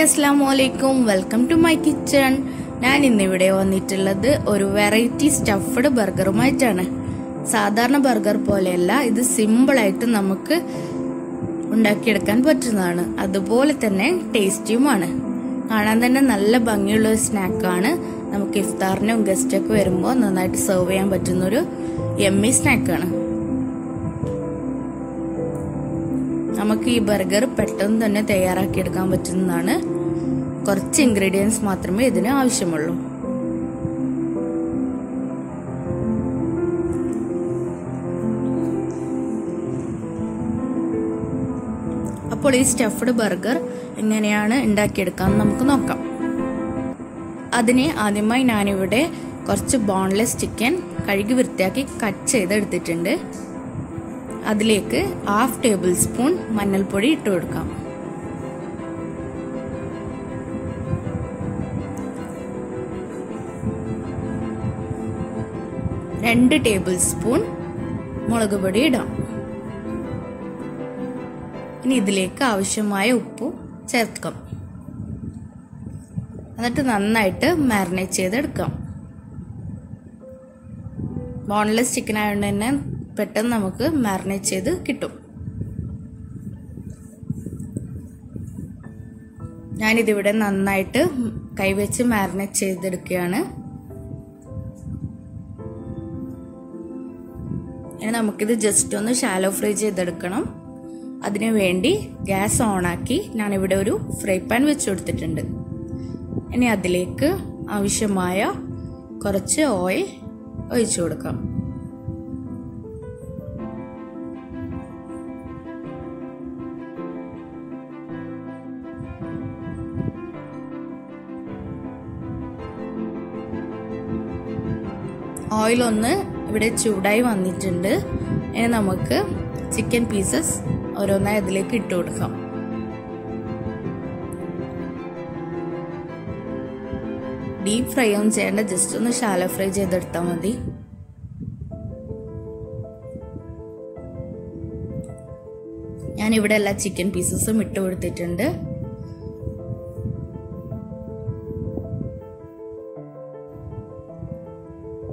Hi അസ്സാം വലൈക്കും welcome to my kitchen ഞാൻ ഇന്നിവിടെ വന്നിട്ടുള്ളത് ഒരു വെറൈറ്റി സ്റ്റഫ്ഡ് ബർഗറുമായിട്ടാണ് സാധാരണ ബർഗർ പോലെയല്ല ഇത് സിമ്പിളായിട്ട് നമുക്ക് ഉണ്ടാക്കിയെടുക്കാൻ പറ്റുന്നതാണ്. അതുപോലെ തന്നെ ടേസ്റ്റിയുമാണ് കാണാൻ തന്നെ നല്ല ഭംഗിയുള്ള ഒരു സ്നാക്കാണ് നമുക്ക് ഇഫ്താറിനും ഗസ്റ്റൊക്കെ വരുമ്പോൾ നന്നായിട്ട് സെർവ് ചെയ്യാൻ പറ്റുന്ന ഒരു എമ്മി സ്നാക്കാണ് നമുക്ക് ഈ ബർഗർ പെട്ടെന്ന് തന്നെ തയ്യാറാക്കിയെടുക്കാൻ പറ്റുന്നതാണ്. കുറച്ച് ഇൻഗ്രീഡിയൻസ് മാത്രമേ ഇതിന് ആവശ്യമുള്ളൂ. അപ്പോൾ ഈ സ്റ്റഫ്ഡ് ബർഗർ എങ്ങനെയാണ് ഉണ്ടാക്കിയെടുക്കാൻ നമുക്ക് നോക്കാം. അതിന് ആദ്യമായി ഞാനിവിടെ കുറച്ച് ബോൺലെസ് ചിക്കൻ കഴുകി വൃത്തിയാക്കി കട്ട് ചെയ്തെടുത്തിട്ടുണ്ട്. അതിലേക്ക് ഹാഫ് ടേബിൾ സ്പൂൺ മഞ്ഞൾപ്പൊടി ഇട്ട് കൊടുക്കാം. രണ്ട് ടേബിൾ സ്പൂൺ മുളക് പൊടി ഇടാം. ഇനി ഇതിലേക്ക് ആവശ്യമായ ഉപ്പ് ചേർക്കാം. എന്നിട്ട് നന്നായിട്ട് മാരിനേറ്റ് ചെയ്തെടുക്കാം. ബോൺലെസ് ചിക്കൻ ആയതുകൊണ്ട് തന്നെ പെട്ടെന്ന് നമുക്ക് മാരിനേറ്റ് ചെയ്ത് കിട്ടും. ഞാനിതിവിടെ നന്നായിട്ട് കൈവച്ച് മാരിനേറ്റ് ചെയ്തെടുക്കുകയാണ്. ഇനി നമുക്കിത് ജസ്റ്റ് ഒന്ന് ഷാലോ ഫ്രൈ ചെയ്തെടുക്കണം. അതിനു വേണ്ടി ഗ്യാസ് ഓണാക്കി ഞാനിവിടെ ഒരു ഫ്രൈ പാൻ വെച്ച് കൊടുത്തിട്ടുണ്ട്. ഇനി അതിലേക്ക് ആവശ്യമായ കുറച്ച് ഓയിൽ ഒഴിച്ചു കൊടുക്കാം. ഓയിൽ ഒന്ന് ഇവിടെ ചൂടായി വന്നിട്ടുണ്ട്. ഇനി നമുക്ക് ചിക്കൻ പീസസ് ഓരോന്നായി അതിലേക്ക് ഇട്ട് കൊടുക്കാം. ഡീപ്പ് ഫ്രൈ ഒന്നും ചെയ്യേണ്ട ജസ്റ്റ് ഒന്ന് ഷാലോ ഫ്രൈ ചെയ്തെടുത്താൽ മതി. ഞാൻ ഇവിടെ എല്ലാ ചിക്കൻ പീസസും ഇട്ട് കൊടുത്തിട്ടുണ്ട്.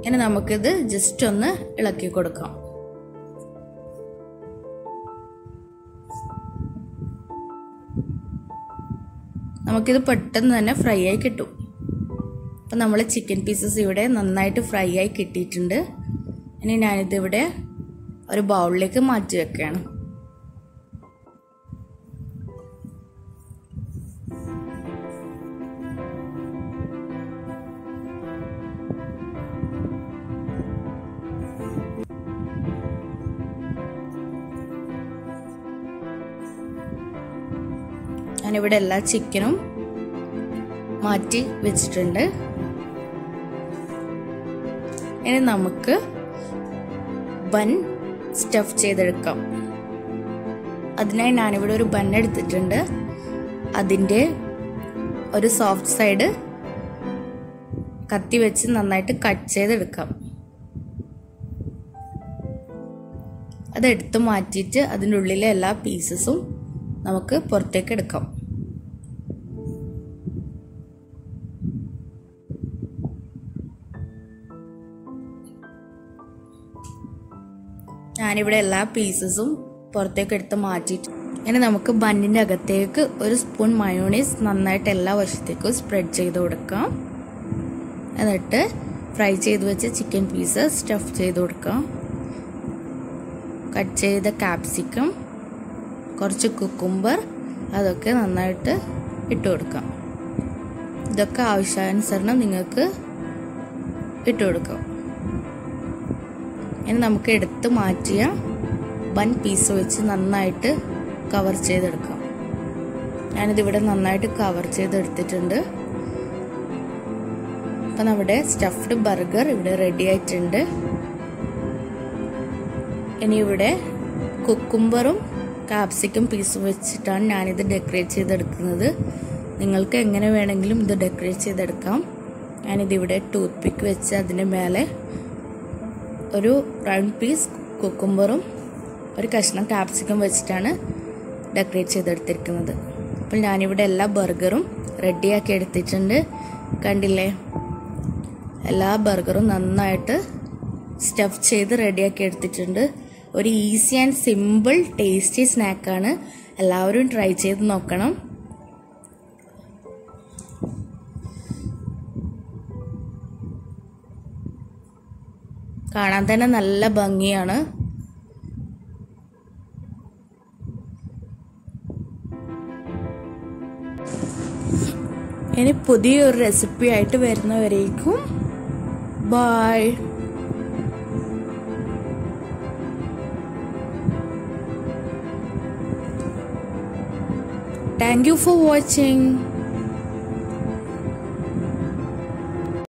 ഇനി നമുക്കിത് ജസ്റ്റ് ഒന്ന് ഇളക്കി കൊടുക്കാം. നമുക്കിത് പെട്ടെന്ന് തന്നെ ഫ്രൈ ആയി കിട്ടും. അപ്പം നമ്മൾ ചിക്കൻ പീസസ് ഇവിടെ നന്നായിട്ട് ഫ്രൈ ആയി കിട്ടിയിട്ടുണ്ട്. ഇനി ഞാനിത് ഇവിടെ ഒരു ബൗളിലേക്ക് മാറ്റി വെക്കുകയാണ്. ഞാനിവിടെ എല്ലാ ചിക്കനും മാറ്റി വെച്ചിട്ടുണ്ട്. ഇനി നമുക്ക് ബൺ സ്റ്റഫ് ചെയ്തെടുക്കാം. അതിനായി ഞാനിവിടെ ഒരു ബൺ എടുത്തിട്ടുണ്ട്. അതിന്റെ ഒരു സോഫ്റ്റ് സൈഡ് കത്തി വെച്ച് നന്നായിട്ട് കട്ട് ചെയ്തെടുക്കാം. അതെടുത്ത് മാറ്റിയിട്ട് അതിന്റെ ഉള്ളിലെ എല്ലാ പീസസും നമുക്ക് പുറത്തേക്ക് എടുക്കാം. ഞാനിവിടെ എല്ലാ പീസസും പുറത്തേക്ക് എടുത്ത് മാറ്റിയിട്ട് ഇനി നമുക്ക് ബണ്ണിന്റെ അകത്തേക്ക് ഒരു സ്പൂൺ മയോണീസ് നന്നായിട്ട് എല്ലാ വശത്തേക്കും സ്പ്രെഡ് ചെയ്ത് കൊടുക്കാം. എന്നിട്ട് ഫ്രൈ ചെയ്ത് വെച്ച ചിക്കൻ പീസ് സ്റ്റഫ് ചെയ്ത് കൊടുക്കാം. കട്ട് ചെയ്ത കാപ്സിക്കം കുറച്ച് കുക്കുംബർ അതൊക്കെ നന്നായിട്ട് ഇട്ട് കൊടുക്കാം. ഇതൊക്കെ ആവശ്യാനുസരണം നിങ്ങൾക്ക് ഇട്ട് കൊടുക്കാം. ഇനി നമുക്ക് എടുത്ത് മാറ്റിയ വൺ പീസ് വെച്ച് നന്നായിട്ട് കവർ ചെയ്തെടുക്കാം. ഞാനിതിവിടെ നന്നായിട്ട് കവർ ചെയ്തെടുത്തിട്ടുണ്ട്. അപ്പം നമ്മുടെ സ്റ്റഫ്ഡ് ബർഗർ ഇവിടെ റെഡി ആയിട്ടുണ്ട്. ഇനി ഇവിടെ കുക്കുംബറും കാപ്സിക്കം പീസും വെച്ചിട്ടാണ് ഞാനിത് ഡെക്കറേറ്റ് ചെയ്തെടുക്കുന്നത്. നിങ്ങൾക്ക് എങ്ങനെ വേണമെങ്കിലും ഇത് ഡെക്കറേറ്റ് ചെയ്തെടുക്കാം. ഞാനിതിവിടെ ടൂത്ത് പിക്ക് വെച്ച് അതിന്റെ മേലെ ഒരു റൗണ്ട് പീസ് കുക്കുംബറും ഒരു കഷ്ണം കാപ്സിക്കം വെച്ചിട്ടാണ് ഡെക്കറേറ്റ് ചെയ്തെടുത്തിരിക്കുന്നത്. അപ്പോൾ ഞാനിവിടെ എല്ലാ ബർഗറും റെഡിയാക്കി എടുത്തിട്ടുണ്ട്. കണ്ടില്ലേ? എല്ലാ ബർഗറും നന്നായിട്ട് സ്റ്റഫ് ചെയ്ത് റെഡിയാക്കി എടുത്തിട്ടുണ്ട്. ഒരു ഈസി ആൻഡ് സിമ്പിൾ ടേസ്റ്റി സ്നാക്കാണ് എല്ലാവരും ട്രൈ ചെയ്ത് നോക്കണം. കാണാൻ തന്നെ നല്ല ഭംഗിയാണ്. ഇനി പുതിയൊരു റെസിപ്പി ആയിട്ട് വരുന്നവരേക്കും ബായ്